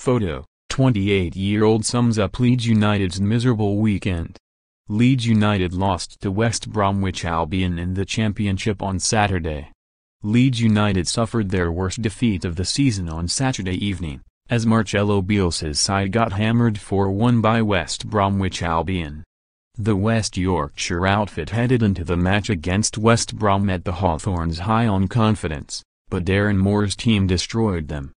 Photo 28-year-old sums up Leeds United's miserable weekend. Leeds United lost to West Bromwich Albion in the Championship on Saturday. Leeds United suffered their worst defeat of the season on Saturday evening, as Marcelo Bielsa's side got hammered 4-1 by West Bromwich Albion. The West Yorkshire outfit headed into the match against West Brom at the Hawthorns high on confidence, but Darren Moore's team destroyed them.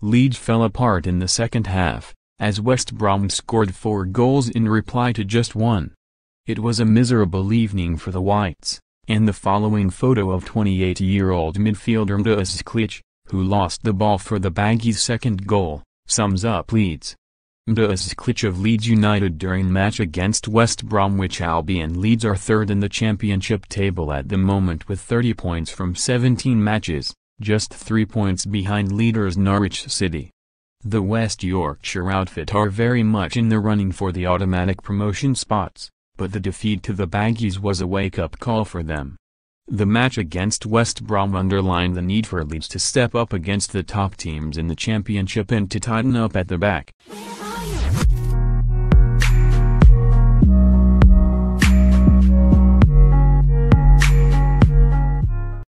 Leeds fell apart in the second half, as West Brom scored four goals in reply to just one. It was a miserable evening for the Whites, and the following photo of 28-year-old midfielder Mateusz Klich, who lost the ball for the Baggies' second goal, sums up Leeds. Mateusz Klich of Leeds United during match against West Bromwich Albion Leeds are third in the championship table at the moment with 30 points from 17 matches just three points behind leaders Norwich City. The West Yorkshire outfit are very much in the running for the automatic promotion spots, but the defeat to the Baggies was a wake-up call for them. The match against West Brom underlined the need for Leeds to step up against the top teams in the championship and to tighten up at the back.